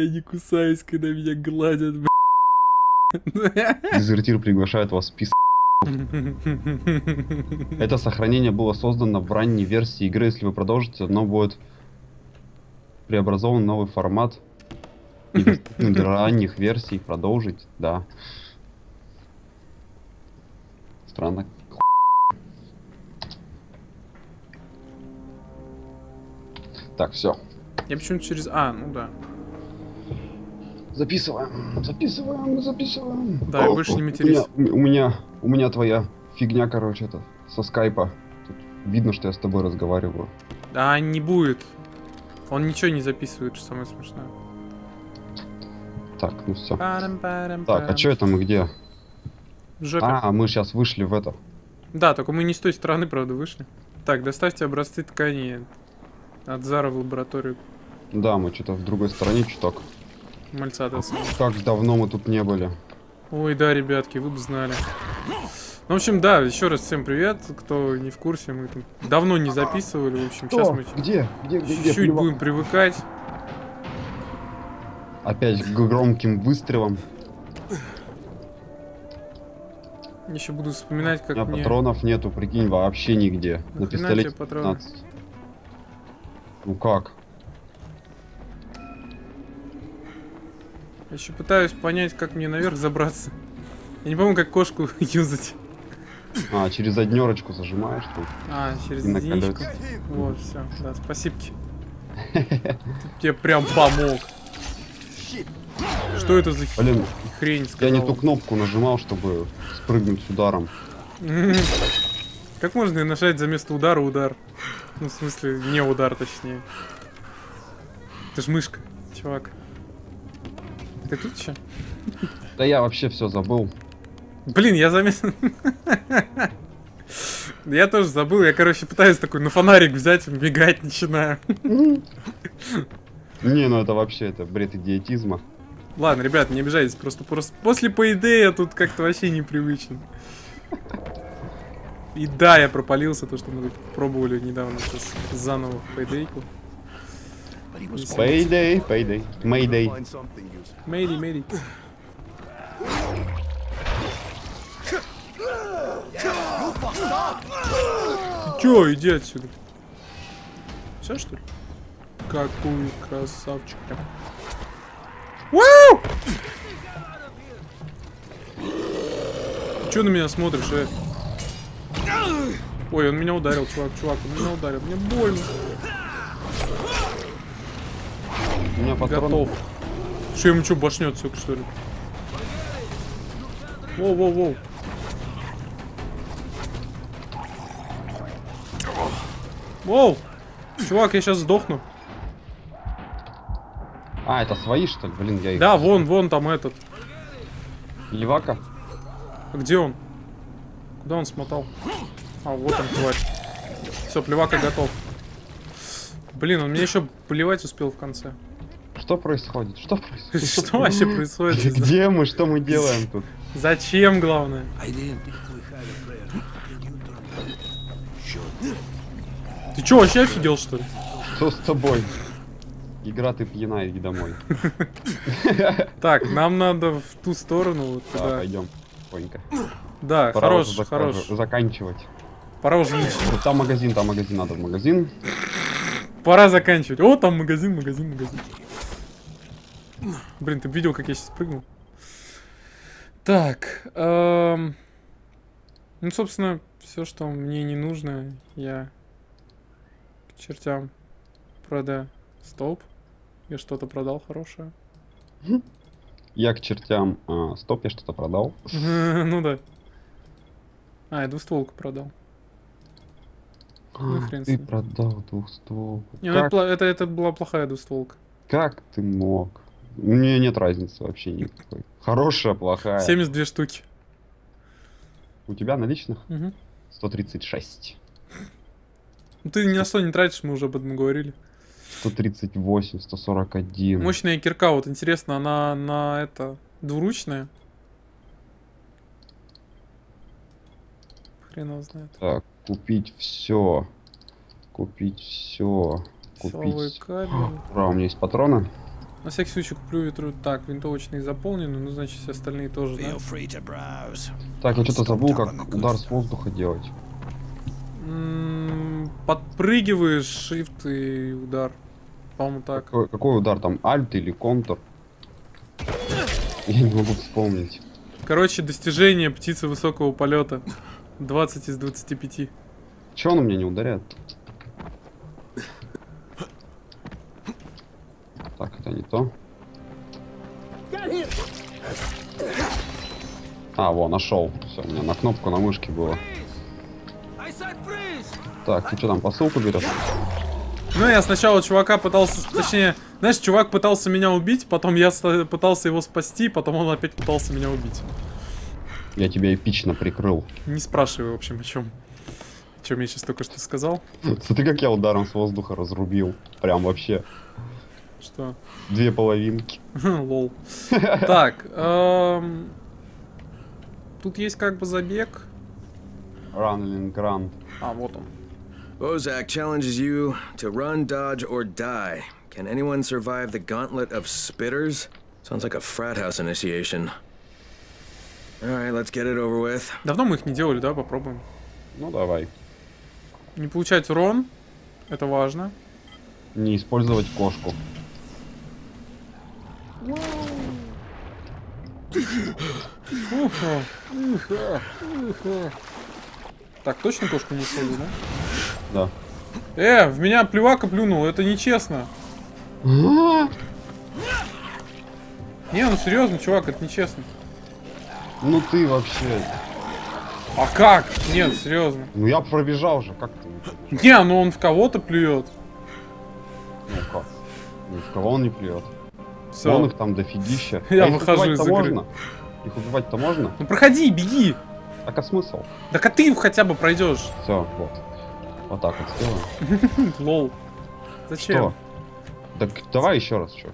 Я не кусаюсь, когда меня гладят. Дезертир приглашает вас в список. Это сохранение было создано в ранней версии игры. Если вы продолжите, оно будет преобразован в новый формат. Для ранних версий. Продолжить, да. Странно. Так, все. Я почему-то через... А, ну да. Записываем, записываем, записываем. Да, и больше не матерись. У меня, у меня, у меня твоя фигня, короче, это, со скайпа. Тут видно, что я с тобой разговариваю. А, не будет. Он ничего не записывает, что самое смешное. Так, ну все. Парам, парам, Так, а парам. что это мы где? В жопе. А, мы сейчас вышли в это. Да, только мы не с той стороны, правда, вышли. Так, доставьте образцы тканей от Зара в лабораторию. Да, мы что-то в другой стороне чуток. Мальца самого. Как давно мы тут не были. Ой, да, ребятки, вы бы знали. Ну, в общем, да, еще раз всем привет. Кто не в курсе, мы тут давно не записывали. В общем, сейчас мы Где? Где, где, где? чуть-чуть будем привыкать. Опять к громким выстрелам. Еще буду вспоминать, У как меня мне... патронов нету, прикинь, вообще нигде. На Нахрена пистолете тебе патроны? 15. Ну как? Я еще пытаюсь понять, как мне наверх забраться. Я не помню, как кошку юзать. А, через однерочку зажимаешь тут. А, через колёсе. Вот, все, да, спасибо. Тебе прям помог. Что это за Блин, хрень я сказала? не ту кнопку нажимал, чтобы спрыгнуть с ударом. Как можно нажать за место удара удар? Ну, в смысле, не удар, точнее. Это ж мышка, чувак. Ты тут еще? Да я вообще все забыл. Блин, я заметил. Я тоже забыл, я, короче, пытаюсь такой на фонарик взять, бегать начинаю. Не, ну это вообще это бред идиотизма. Ладно, ребят, не обижайтесь, просто, просто после поедея тут как-то вообще непривычно. И да, я пропалился, то, что мы пробовали недавно сейчас заново поедейку. Payday, payday, mayday. Мэйди, мэйди. Чё, иди отсюда. Все что ли? Какой красавчик прям. Вау! Чё на меня смотришь, э? Ой, он меня ударил, чувак, чувак, он меня ударил. Мне больно. У меня патрон. Готов. Что ему что, башнет сука, что ли? Воу-воу-воу. Воу! Чувак, я сейчас сдохну. А, это свои, что ли? Блин, я их... Да, вон, вон там этот. Левака? А Где он? Куда он смотал? А, вот он, тварь. Все, плевака готов. Блин, он меня еще плевать успел в конце. Что происходит? Что происходит? Что вообще происходит? Где мы? Что мы делаем тут? Зачем, главное? Ты че, вообще офигел, что ли? Что с тобой? Игра, ты пьяна, иди домой. Так, нам надо в ту сторону, вот Да, туда. пойдем. Тихонько. Да, Пора хорош, хорош. заканчивать. Пора уже Там магазин, там магазин, надо в магазин. Пора заканчивать. О, там магазин, магазин, магазин. Блин, ты видел, как я сейчас прыгнул? Так, эм, ну, собственно, все, что мне не нужно, я к чертям продаю. Стоп. Я что-то продал хорошее. Я к чертям. а, стоп, я что-то продал. Ну да. А, я двустволку продал. Ну, хрен Ты продал двухстволку. Не, ну это, это, это была плохая двустволка. как ты мог? Мне нет разницы вообще никакой. Хорошая, плохая. 72 штуки. У тебя наличных Мгм. 136. Ну ты ни на что не тратишь, мы уже об этом говорили. 138, 141. Мощная кирка, вот интересно, она на это двуручная? Хрен его знает. Так, купить все. Купить все. Купить. Ура, у меня есть патроны. На всякий случай куплю ветру. Так, винтовочные заполнены, ну значит все остальные тоже, да? Так, я что-то забыл, как удар с воздуха делать. М, Подпрыгиваешь, shift и удар. По-моему, так. Какой, какой удар там? Альт или контур? Я не могу вспомнить. Короче, достижение птицы высокого полета. 20 из 25. Че он меня не ударяет? Так, это не то. А, во, нашел. Все, у меня на кнопку на мышке было. Так, ты что там, посылку берешь? Ну, я сначала чувака пытался, точнее, знаешь, чувак пытался меня убить, потом я пытался его спасти, потом он опять пытался меня убить. Я тебя эпично прикрыл. Не спрашивай, в общем, о чем. О чем я сейчас только что сказал. Смотри, как я ударом с воздуха разрубил. Прям вообще. Что? Две половинки. Лол. Так, эм, тут есть как бы забег. Ранлинг ран. А, вот он. Bozak challenges you to run, dodge, or die. Can anyone survive the gauntlet of spitters? Sounds like a frat house initiation. Alright, let's get it over with. Давно мы их не делали, да? Попробуем. Ну давай. Не получать урон. Это важно. Не использовать кошку. Ухо, ухо, ухо. Так, точно кошку не использую, да? Да. Э, в меня плевака плюнул, это нечестно. Не, ну серьезно, чувак, это нечестно. Ну ты вообще. А как? Нет, серьезно. Ну я пробежал же, как ты? не ну он в кого-то плюет. Ну как? Ни в кого он не плюет. Все. Он их там дофигища. Я А выхожу из игры. можно? Их убивать-то можно? Ну проходи, беги. Так а смысл? Так а ты хотя бы пройдешь. Все, вот. Вот так вот сделаем. Лол. Зачем? Что? Так давай еще раз, что?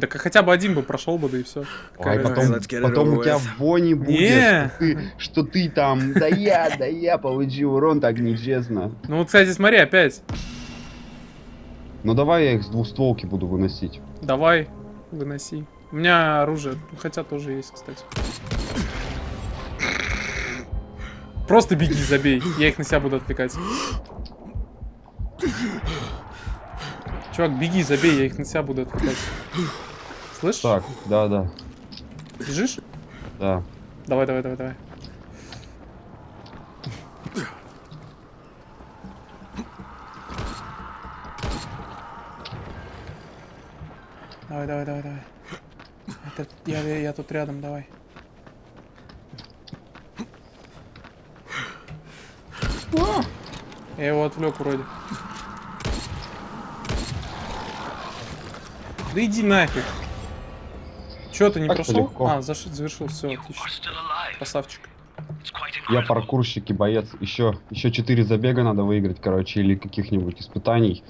Так а хотя бы один бы прошел бы, да и все. Alright, потом, потом у тебя вони будет, Не. что ты, что ты там, да я, да я получил урон так нечестно. Ну вот, кстати, смотри, опять. Ну давай я их с двустволки буду выносить. Давай, выноси. У меня оружие, хотя тоже есть, кстати. Просто беги, забей. Я их на себя буду отвлекать. Чувак, беги, забей, я их на себя буду отвлекать. Слышишь? Так, да, да, Бежишь? да. Давай, давай, давай, давай. Давай, давай, давай, давай. Это, я, я, я тут рядом, давай. Я его отвлек вроде. Да иди нафиг. Че, ты не Так-то прошел? легко. А, заш- завершил, все, отлично. Красавчик. Я паркурщик и боец. Еще, еще четыре забега надо выиграть, короче, или каких-нибудь испытаний.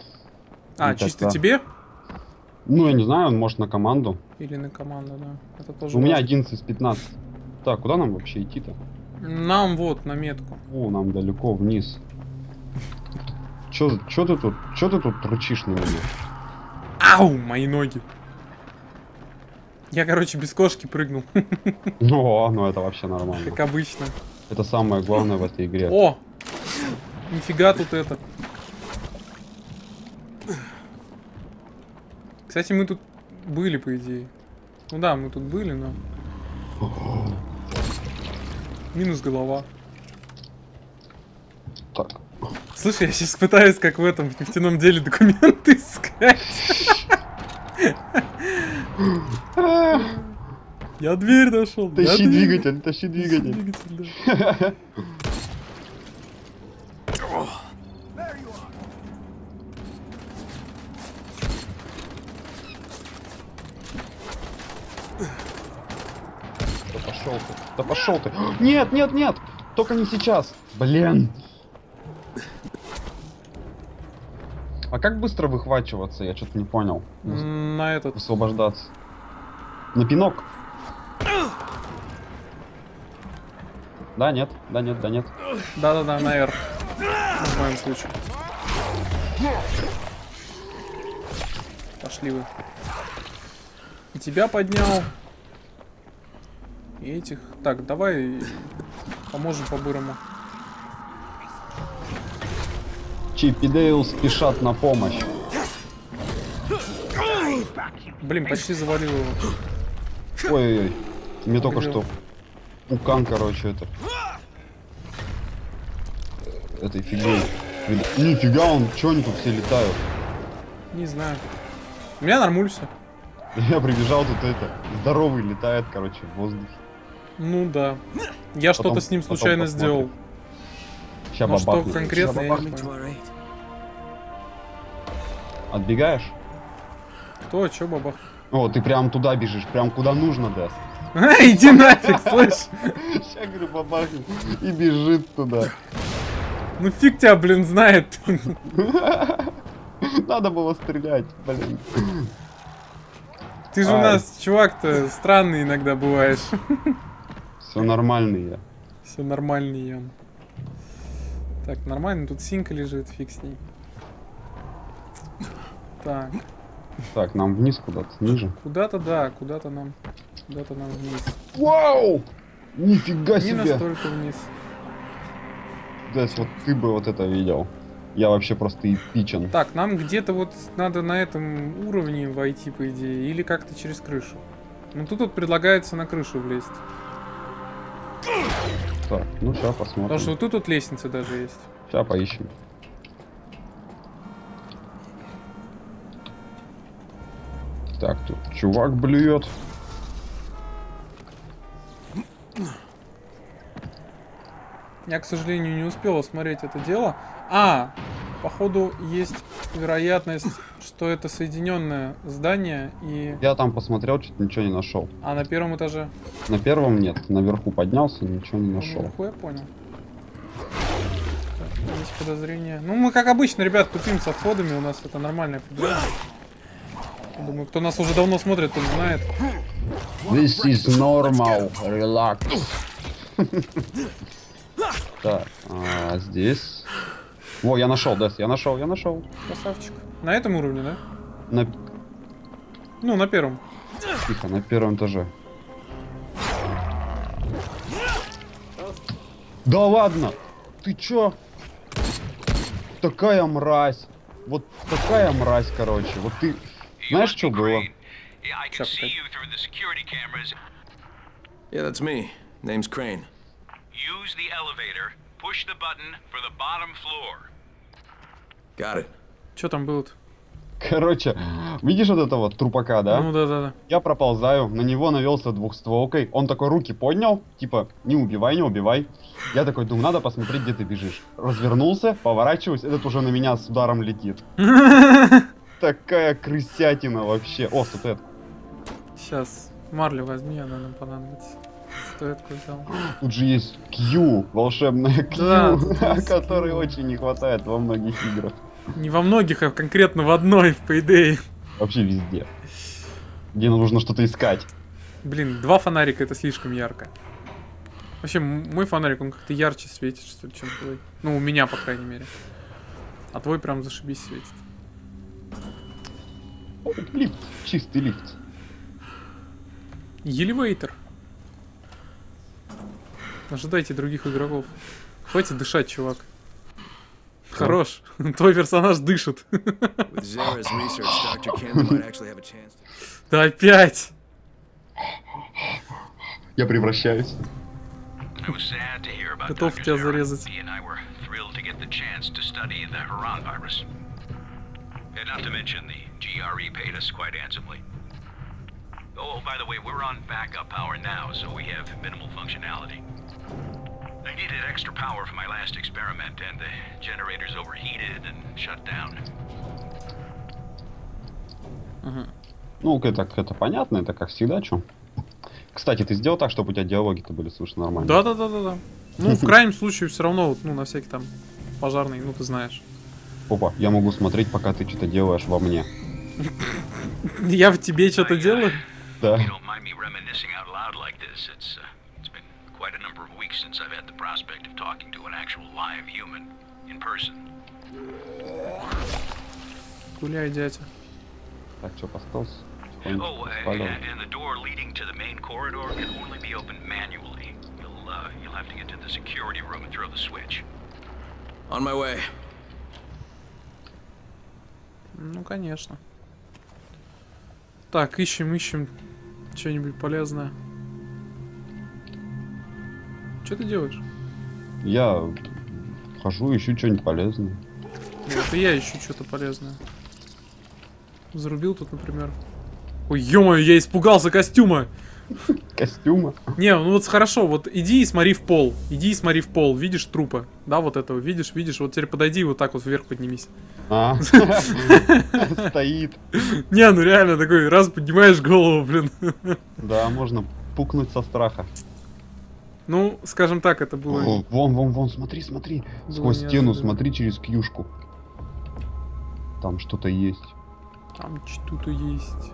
А, И чисто тогда- тебе? Ну, я не знаю, может на команду. Или на команду, да. Это тоже У меня важно. 11 из 15. Так, куда нам вообще идти-то? Нам вот, на метку. О, нам далеко вниз. Чё, чё ты тут, чё ты тут рычишь на меня? Ау, мои ноги. Я, короче, без кошки прыгнул, Ну, ну это вообще нормально. как обычно. Это самое главное в этой игре. О! Нифига тут это. Кстати, мы тут были, по идее. Ну да, мы тут были, но... Минус голова. Так. Слушай, я сейчас пытаюсь, как в этом, в нефтяном деле, документы искать. Я дверь нашел. Тащи двигатель, тащи двигатель. пошел ты, да пошел ты. Нет, нет, нет, только не сейчас. Блин. А как быстро выхвачиваться? Я что-то не понял. На этот. Освобождаться. На пинок. Да, нет, да, нет, да, нет. Да-да-да, на R. В моем случае. Пошли вы. И тебя поднял. И этих. Так, давай поможем по-бырому. Чип и Дейл спешат на помощь. Блин, почти завалил его. Ой-ой-ой. Мне только что пукан, короче, это. Этой. Блин, Нифига он, чё они тут все летают? Не знаю. У меня нормуль все. Я прибежал, тут это, здоровый летает, короче, в воздухе. Ну да. Я что-то с ним случайно сделал. Ща Ну, что конкретно, я не. Отбегаешь? Кто, чё, бабах? О, ты прям туда бежишь, прям куда нужно, Дэс. Иди нафиг, слышь. Ща, говорю, бабахнет и бежит туда. Ну фиг тебя, блин, знает. Надо было стрелять, блин. Ты же у нас, чувак-то, странный иногда бываешь. Все нормальный я. Все нормальный он. Так, нормально, тут синька лежит, фиг с ней. Так, Так, нам вниз куда-то, ниже. куда-то да, куда-то нам, куда-то нам вниз. Вау! Нифига Не себе! настолько вниз. Дэс, вот ты бы вот это видел. Я вообще просто эпичен. Так, нам где-то вот надо на этом уровне войти, по идее, или как-то через крышу. Ну тут вот предлагается на крышу влезть. Так, ну сейчас Потому что посмотрим. вот тут вот лестница даже есть. Сейчас поищем. Так, тут чувак блюет. Я, к сожалению, не успел осмотреть это дело. А, походу, есть вероятность, что это соединенное здание, и... Я там посмотрел, что-то ничего не нашел. А на первом этаже? На первом нет, наверху поднялся, ничего не нашел. Наверху я понял. Так, есть подозрение. Ну, мы, как обычно, ребят, тупим со входами, у нас это нормальная проблема. Я Думаю, кто нас уже давно смотрит, тот знает. This is normal, relax. Так, а здесь... Во, я нашел, Дэс, я нашел, я нашел. Красавчик. На этом уровне, да? На... Ну, на первом. Тихо, на первом этаже. Да ладно! Ты чё? Такая мразь. Вот такая мразь, короче. Вот ты... Знаешь, что было? Yeah, that's me. Name's Crane. Use the elevator. Push the button for the bottom floor. Got it. Что там было-то? Короче, видишь вот этого трупака, да? Ну, да-да-да. Я проползаю, на него навелся двухстволкой. Он такой руки поднял, типа, не убивай, не убивай. Я такой, думаю, надо посмотреть, где ты бежишь. Развернулся, поворачиваюсь, этот уже на меня с ударом летит. Такая крысятина вообще. О, статуэтка. Сейчас. Марлю возьми, она нам понадобится. Статуэтку взял. Тут же есть Q, волшебная Q, Да, которой Q. очень не хватает во многих играх. Не во многих, а конкретно в одной, по идее. Вообще везде. Где нужно что-то искать. Блин, два фонарика это слишком ярко. Вообще, мой фонарик, он как-то ярче светит, что ли, чем твой. Ну, у меня, по крайней мере. А твой прям зашибись светит. О, лифт, чистый лифт. Елевейтер. Ожидайте других игроков. Хватит дышать, чувак. Хорош. Твой персонаж дышит. Да опять. Я превращаюсь. Готов тебя зарезать. Not to mention the GRE paid us quite handsomely. Oh, by the way, we're on backup power now, so we have minimal functionality. I needed extra power for my last experiment, and the generators overheated and shut down. Ну, это, это понятно, это как всегда, чё. Кстати, ты сделал так, чтобы у тебя диалоги-то были слышны нормально? Да, да, да, да, да. Ну, в крайнем случае, все равно, вот, ну, на всякий там пожарный, ну, ты знаешь. Опа, я могу смотреть, пока ты что-то делаешь во мне. Я в тебе что-то делаю? Да. You don't mind me reminiscing out loud like this. It's uh, it's been quite a number of weeks since I've had the prospect of talking to an actual live human in person. Гуляй, дядя. Так, что, поставился? потихоньку Oh, uh, спаливать. and the door leading to the main corridor can only be opened manually. You'll, uh, you'll have to get to the security room and throw the switch. On my way. Ну, конечно. Так, ищем, ищем что-нибудь полезное. Что ты делаешь? Я хожу, ищу что-нибудь полезное. Вот и я ищу что-то полезное. Зарубил тут, например. Ой, ё я испугался костюма! Костюмы. Не, ну вот хорошо, вот иди и смотри в пол. Иди и смотри в пол. Видишь трупа? Да, вот этого. Видишь, видишь. Вот теперь подойди и вот так вот вверх поднимись. А, стоит. Не, ну реально такой, раз поднимаешь голову, блин. Да, можно пукнуть со страха. Ну, скажем так, это было... О, Вон, вон, вон, смотри, смотри. Было Сквозь стену неожиданно. смотри через кьюшку. Там что-то есть. Там что-то есть.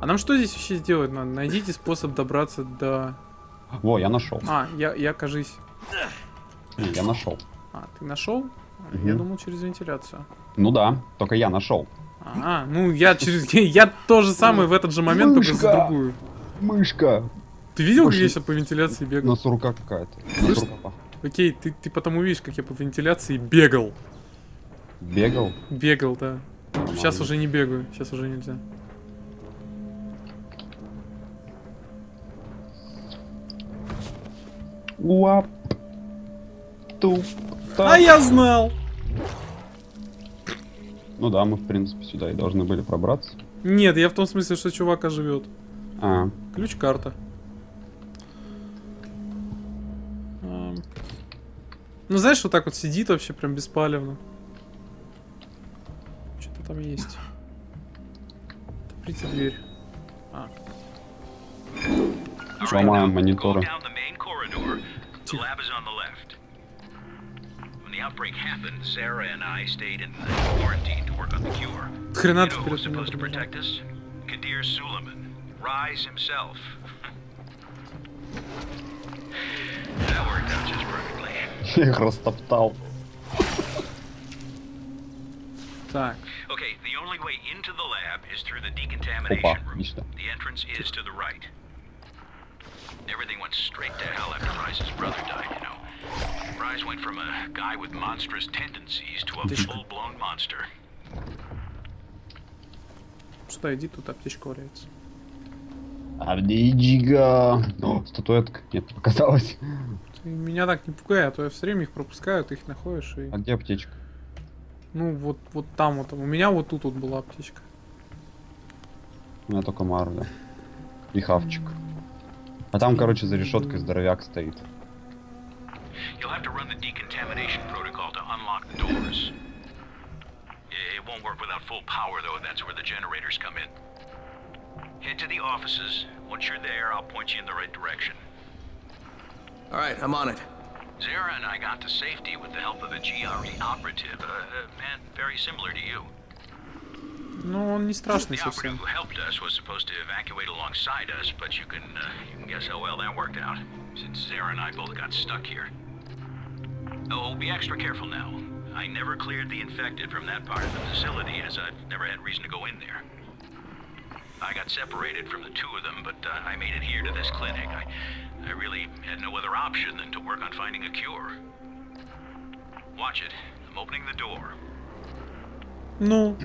А нам что здесь вообще делать надо? Найдите способ добраться до... Во, я нашел. А, я, я кажись... Не, я нашел. А, ты нашел? Мгм. Я думал через вентиляцию. Ну да, только я нашел. А, ну я через... Я то же самое в этот же момент, только за другую. Мышка. Ты видел, как Больше- я по вентиляции бегал? На сурка какая-то. На Слышь, сурка. Окей, ты, ты потом увидишь, как я по вентиляции бегал. Бегал. Бегал, да. Сейчас уже не бегаю, сейчас уже нельзя. Уап. Туп. А я знал! Ну да, мы в принципе сюда и должны были пробраться. Нет, я в том смысле, что чувака живет. А, Ключ-карта. Ну, знаешь, вот так вот сидит вообще прям беспалевно. Что-то там есть. Отоприте дверь. А. ломаем Go мониторы. down the main corridor. The lab is on the left. When the outbreak happened, Sarah and I stayed in quarantine to work on the cure. Хрена You ты know who was вперед меня supposed to пробежал. protect us? Kadir Suleiman. Rise himself. that worked out just perfectly. Я их растоптал. Так. Okay, the only way into the lab is through the decontamination Опа, room. The entrance is to the right. Everything went straight to hell after Rise's brother died, you know. Rise went from a guy with monstrous tendencies to a full-blown monster. Сюда иди, тут аптечка валяется. Авдеиджига. О, статуэтка. Нет, показалось. Ты меня так не пугай, а то я все время их пропускаю, ты их находишь и... А где аптечка? Ну, вот, вот там вот. У меня вот тут вот была аптечка. У меня только марля. И хавчик. А там, короче, за решеткой здоровяк стоит. You'll have to run the decontamination protocol to unlock the doors. I- It won't work without full power, though. That's where the generators come in. Head to the offices. Once you're there, I'll point you in the right direction. All right, I'm on it. Zara and I got to safety with the help of a GRE operative, a, a man very similar to you. Ну, он не страшный The operative совсем. who helped us was supposed to evacuate alongside us, but you can, uh, you can guess how well that worked out, since Zara and I both got stuck here. Oh, be extra careful now. I never cleared the infected from that part of the facility, as I've never had reason to go in there. I got separated from the two of them, but uh, I made it here to this clinic. I, I really had no other option than to work on finding a cure. Watch it. I'm opening the door. Ну.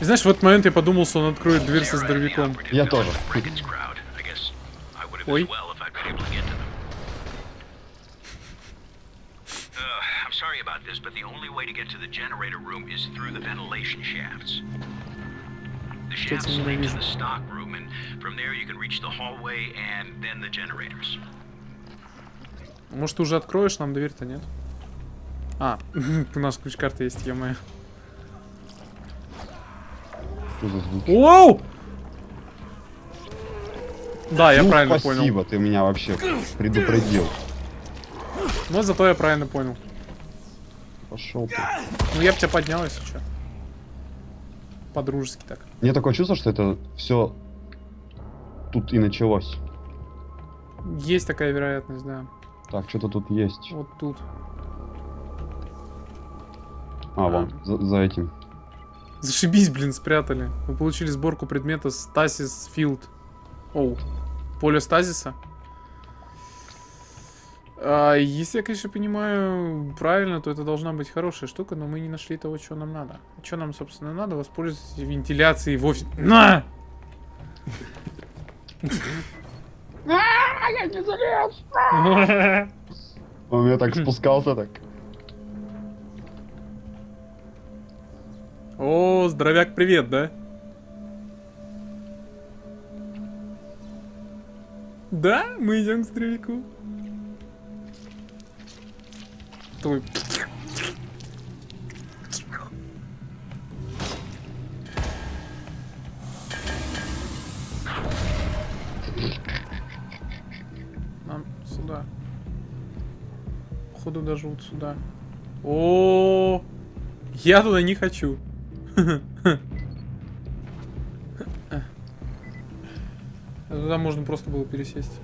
И знаешь, в этот момент я подумал, что он откроет дверь со здоровяком. Я тоже. Ой. Uh, I'm sorry about this, but the only way to get to the generator room is through the ventilation shafts. The shafts lead to the stock room, and from there you can reach the hallway and then the generators. Может, ты уже откроешь нам дверь-то, нет? А, у нас ключ-карта есть, за звуки? Оу! Да, я ну, правильно спасибо, понял. ты меня вообще предупредил. Но зато я правильно понял. Пошел ты. Ну, я бы тебя поднял, если что. По-дружески так. Мне такое чувство, что это все тут и началось. Есть такая вероятность, да. Так, что-то тут есть. Вот тут. А, вон, за, за этим. Зашибись, блин, спрятали. Мы получили сборку предмета Стасис Field. Оу. Поле стазиса. А, если я, конечно, понимаю правильно, то это должна быть хорошая штука, но мы не нашли того, что нам надо. Что нам, собственно, надо? Воспользоваться вентиляцией в офисе. На! Он меня так спускался так. О, здоровяк, привет, да? Да, мы идем к здоровяку. Твой. Нам сюда. Походу даже вот сюда. О, я туда не хочу. Туда можно просто было пересесть.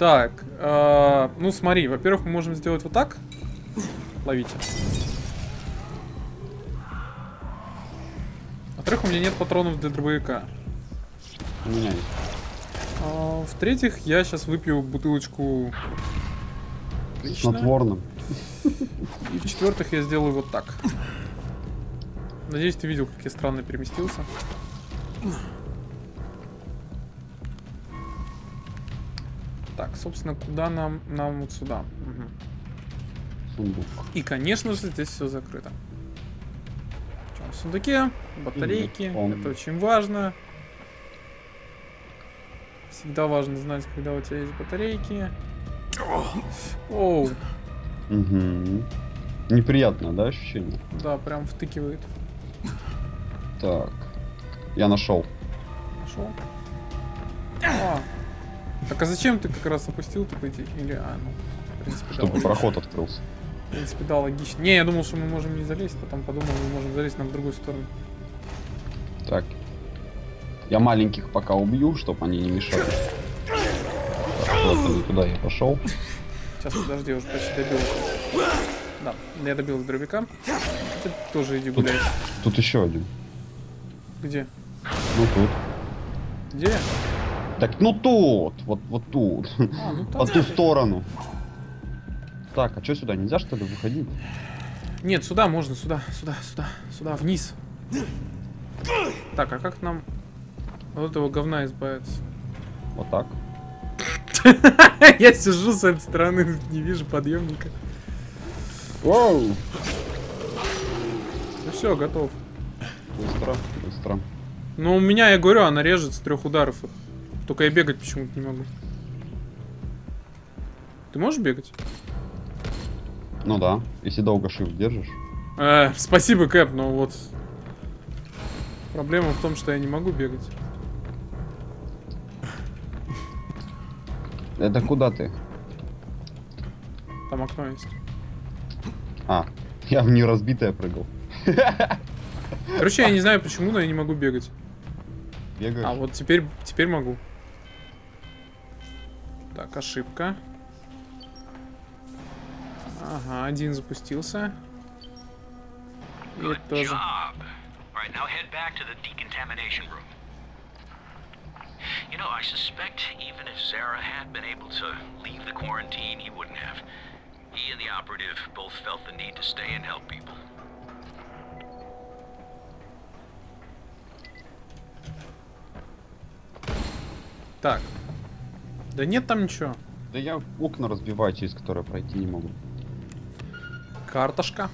Так, э, ну смотри, во-первых, мы можем сделать вот так. Ловите. Во-вторых, у меня нет патронов для дробовика. У меня есть. А, В-третьих, я сейчас выпью бутылочку лично. Снотворным. И в-четвертых, я сделаю вот так. Надеюсь, ты видел, как я странно переместился. Так, собственно, куда нам? Нам вот сюда. Мгм. Сундук. И, конечно же, здесь все закрыто. Что, в сундуке, батарейки, это очень важно. Всегда важно знать, когда у тебя есть батарейки. Оу, Угу. Неприятное, да, ощущение? да, прям втыкивает. Так. Я нашел. Нашел. А. Так а зачем ты как раз опустил идее? Или, а, ну, в принципе, да, Чтобы логично. проход открылся. В принципе, да, логично. Не, я думал, что мы можем не залезть, потом подумал, мы можем залезть на другую сторону. Так. Я маленьких пока убью, чтобы они не мешали. Так, туда я пошел. Сейчас, подожди, я уже почти добил. Да, я добил здоровяка. Ты тоже иди гуляй. Тут еще один. Где? Ну тут. Где? Так, ну тут! Вот, вот тут. А, ну По ту сторону. Так, а что сюда? Нельзя что ли выходить? Нет, сюда можно, сюда, сюда, сюда, сюда, вниз. Так, а как нам от этого говна избавиться? Вот так. Я сижу с этой стороны, не вижу подъемника. Воу! Ну все, готов. Быстро, быстро. Ну, у меня, я говорю, она режет с трех ударов. их. Только я бегать почему-то не могу. Ты можешь бегать? Ну да, если долго shift держишь. Э, спасибо, Кэп, но вот... Проблема в том, что я не могу бегать. Это куда ты? Там окно есть. А, я в неразбитое прыгал. Короче, я не знаю почему, но я не могу бегать. Бегаешь? А вот теперь, теперь могу. Так, ошибка. Ага, один запустился. И Good тоже. right, now head back to the decontamination room. You know, I suspect even if Zara had been able to leave the quarantine, he wouldn't have. He and the operative both felt the need to stay and help people. Так. Да нет там ничего. Да я окна разбиваю, через которые пройти не могу. Картошка.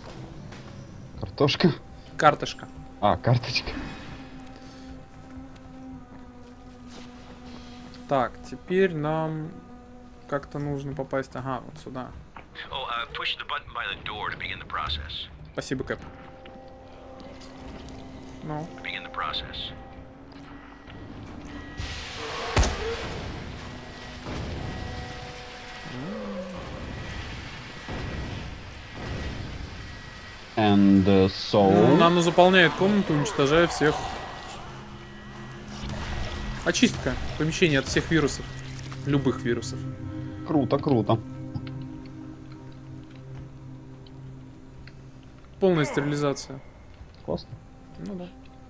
Картошка? Картошка. А, карточка. Так, теперь нам как-то нужно попасть. Ага, вот сюда. Oh, uh. Спасибо, Кэп. Ну, process. And uh, so... Ну, Нано заполняет комнату, уничтожая всех. Очистка помещения от всех вирусов. Любых вирусов. Круто, круто. Полная стерилизация. Классно. Ну да.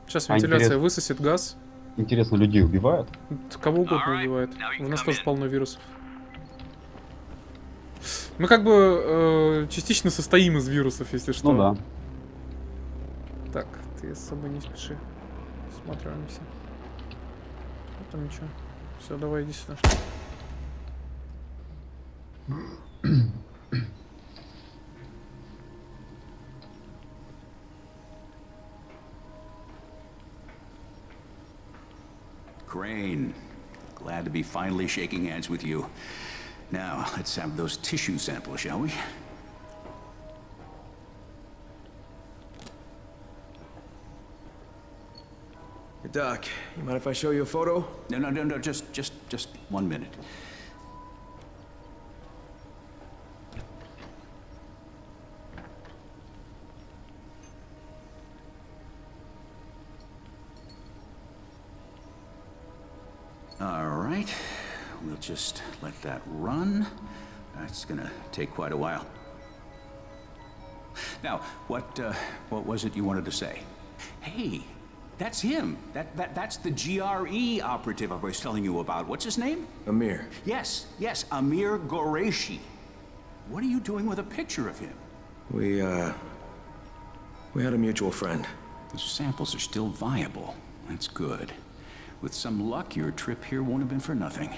Сейчас А вентиляция интерес- высосет газ. Интересно, людей убивают? Кого угодно убивает. У нас тоже in. полно вирусов. Мы как бы э, частично состоим из вирусов, если что. Ну да. Так, ты особо не спеши. Смотримся. Ну там ничего. Все, давай иди сюда. Crane, glad to be finally shaking hands with you. Now, let's have those tissue samples, shall we? Hey, Doc, you mind if I show you a photo? No, no, no, no, just, just, just one minute. All right, we'll just let that run. That's gonna take quite a while. Now, what, uh, what was it you wanted to say? Hey, that's him. That, that, that's the GRE operative I was telling you about. What's his name? Amir. Yes, yes, Amir Goreshi. What are you doing with a picture of him? We, uh... We had a mutual friend. The samples are still viable. That's good. With some luck, your trip here won't have been for nothing.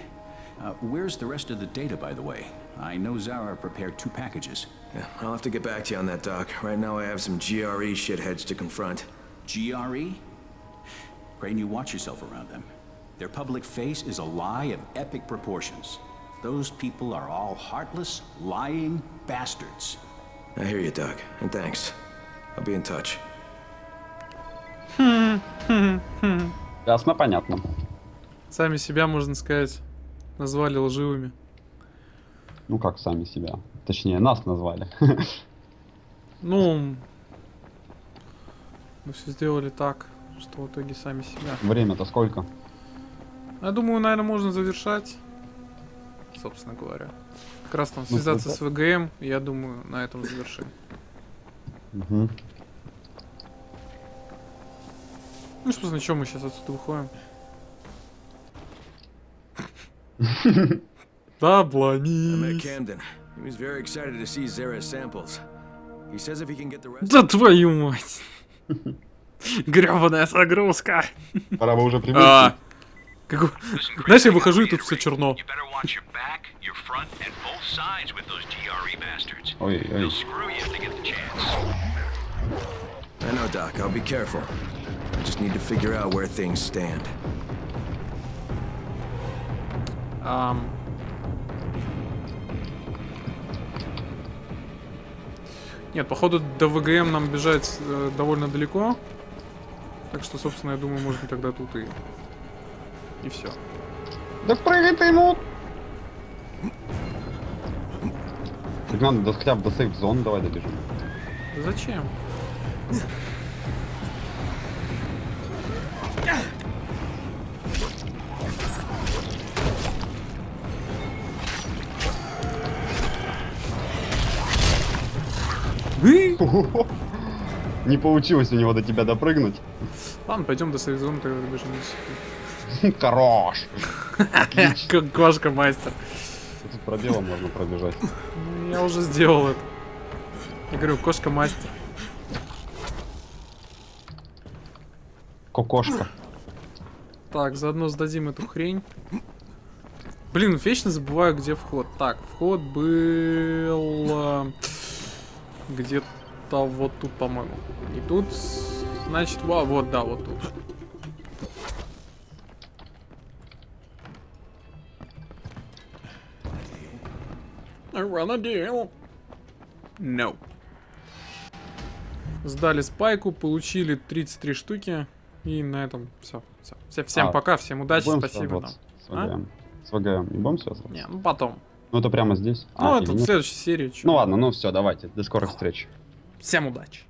Uh, where's the rest of the data, by the way? I know Zara prepared two packages. Yeah, I'll have to get back to you on that, Doc. Right now I have some GRE shitheads to confront. GRE? Crane, you watch yourself around them. Their public face is a lie of epic proportions. Those people are all heartless, lying bastards. I hear you, Doc, and thanks. I'll be in touch. Ясно, понятно. Сами себя, можно сказать, назвали лживыми. Ну как сами себя. Точнее, нас назвали. Ну, мы все сделали так, что в итоге сами себя. Время-то сколько? Я думаю, наверное, можно завершать, собственно говоря. Как раз там Ну, связаться да. с ВГМ, я думаю, на этом завершим. Угу. Ну, что мы сейчас отсюда выходим? The rest... Да твою мать. Гребаная загрузка. Пора бы уже А, привыкнуть. как... Listen, Знаешь, я выхожу, и тут все черно. Ой, ой. I know, Doc. I'll be careful. I just need to figure out where things stand. Ам. Нет, походу до ВГМ нам бежать э, довольно далеко. Так что, собственно, я думаю, может быть тогда тут и... И все. Да прыгай ты ему! Так надо до- хотя бы до сейф-зон давай добежим. Зачем? Не получилось у него до тебя допрыгнуть. Ладно, пойдем до сейф-зоны, тогда добежим. Хорош! Как Кошка мастер. Тут пробелом можно пробежать. Ну, Я уже сделал это. Я говорю, кошка мастер. Кокошка. Так, заодно сдадим эту хрень. Блин, вечно забываю, где вход. Так, вход был... э, Где-то вот тут, по-моему. Не тут. Значит, во, вот, да, вот тут. I run a deal. No. Сдали спайку, получили 33 штуки. И на этом все. все. Всем А, пока, всем удачи, спасибо нам. С ВГМ. С ВГМ не будем связываться? Не, ну потом. Ну это прямо здесь. Ну, А, это в следующей серии. чё. Ну ладно, ну все, давайте. До скорых встреч. Всем удачи.